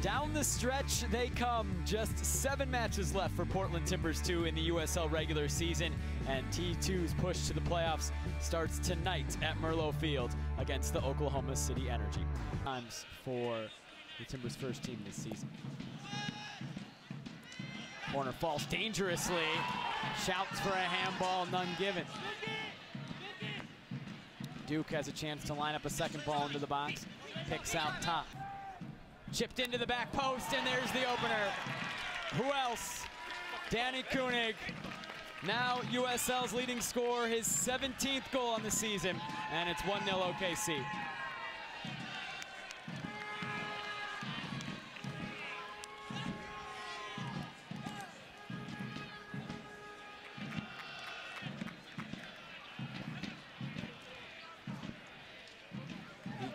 Down the stretch they come. Just seven matches left for Portland Timbers 2 in the USL regular season. And T2's push to the playoffs starts tonight at Merlo Field against the Oklahoma City Energy. Times for the Timbers first team this season. Corner falls dangerously. Shouts for a handball, none given. Duke has a chance to line up a second ball into the box. Picks out top. Chipped into the back post, and there's the opener. Who else? Danni König. Now USL's leading scorer, his 17th goal on the season, and it's 1-0 OKC.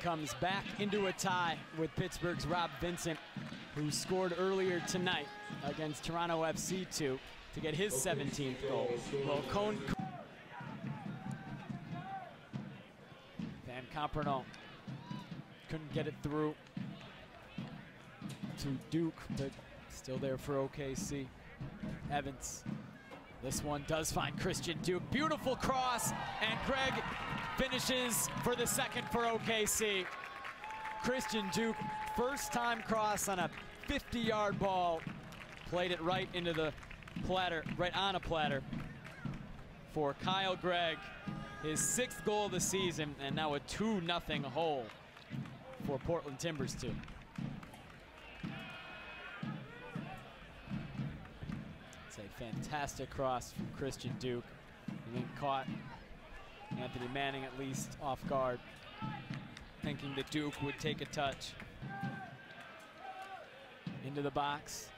Comes back into a tie with Pittsburgh's Rob Vincent, who scored earlier tonight against Toronto FC 2 to get his 17th goal. Well, Cone Van Camperno couldn't get it through to Duke, but still there for OKC. Evans. This one does find Christian Duke. Beautiful cross, and Greig finishes for the second for OKC. Christian Duke, first time cross on a 50 yard ball. Played it right into the platter, right on a platter for Kyle Greig. His sixth goal of the season, and now a 2 0 hole for Portland Timbers 2. It's a fantastic cross from Christian Duke. And then caught Anthony Manning at least off guard, thinking that Duke would take a touch. Into the box,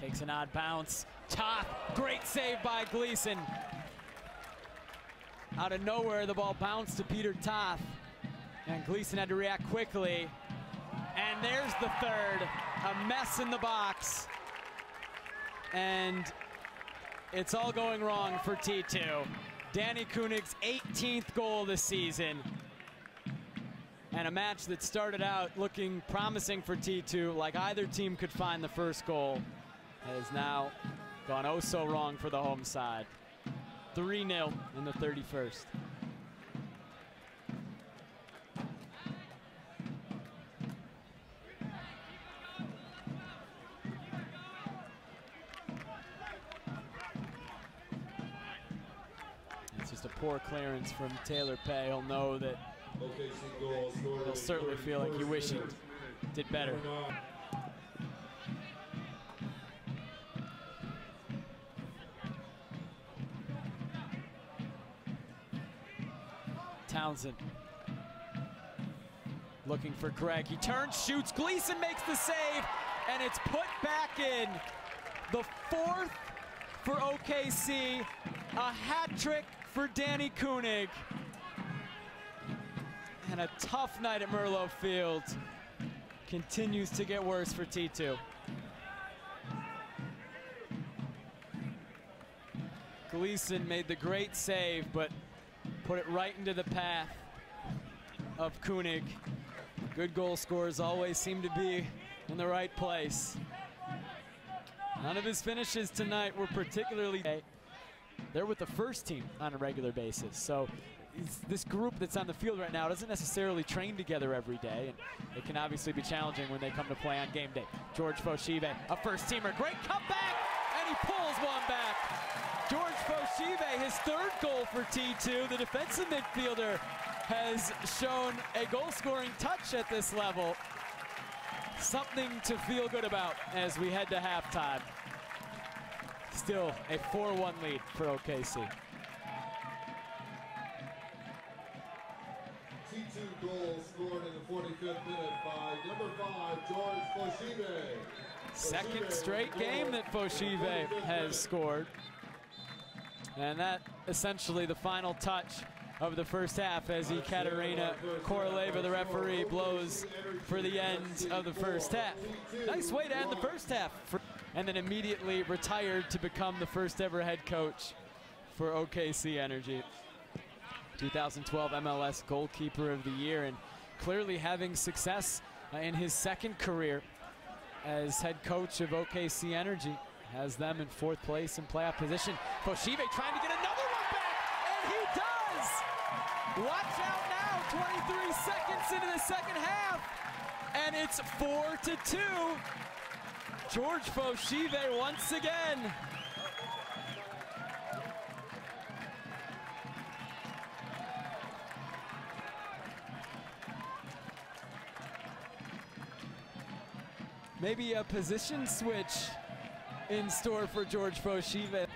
takes an odd bounce. Top, great save by Gleeson. Out of nowhere, the ball bounced to Peter Toth, and Gleeson had to react quickly. And there's the third, a mess in the box. And it's all going wrong for T2. Danni König's 18th goal this season. And a match that started out looking promising for T2, like either team could find the first goal, has now gone oh so wrong for the home side. 3-0 in the 31st. Poor clearance from Taylor Peay. He'll know that he'll certainly feel like he wish he did better. Townsend looking for Greig. He turns, shoots. Gleeson makes the save, and it's put back in. The fourth for OKC, a hat trick for Danni König. And a tough night at Merlo Field. Continues to get worse for T2. Gleeson made the great save, but put it right into the path of König. Good goal scorers always seem to be in the right place. None of his finishes tonight were particularly. They're with the first team on a regular basis. So this group that's on the field right now doesn't necessarily train together every day. And it can obviously be challenging when they come to play on game day. George Fochive, a first teamer. Great comeback, and he pulls one back. George Fochive, his third goal for T2. The defensive midfielder has shown a goal-scoring touch at this level. Something to feel good about as we head to halftime. Still a 4-1 lead for OKC. T2 goal scored in the 45th minute by number five, George Fochive. Second straight game that Fochive has scored. And that essentially the final touch of the first half as Ekaterina Koroleva, the referee, blows for the end of the first half. Nice way to end the first half. And then immediately retired to become the first ever head coach for OKC Energy. 2012 MLS goalkeeper of the year and clearly having success uh, in his second career as head coach of OKC Energy. Has them in fourth place in playoff position. Fochive trying to get another one back, and he does! Watch out now, 23 seconds into the second half, and it's four to two. George Fochive once again. Maybe a position switch in store for George Fochive.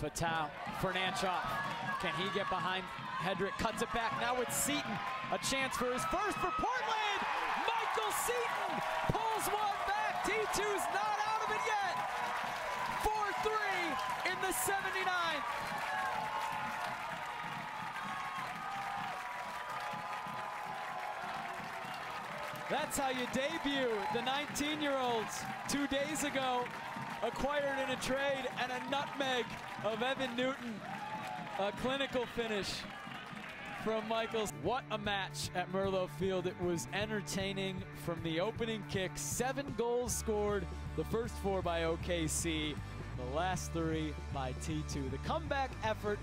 Fatau, Fernanchoff. Can he get behind Hedrick? Cuts it back. Now it's Seaton. A chance for his first for Portland. Michael Seaton pulls one back. T2's not out of it yet. 4-3 in the 79th. That's how you debut the 19-year-olds two days ago acquired in a trade and a nutmeg of Evan Newton. A clinical finish from Michaels. What a match at Merlo Field. It was entertaining from the opening kick. Seven goals scored, the first four by OKC, the last three by T2. The comeback effort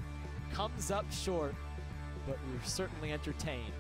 comes up short, but we we're certainly entertained.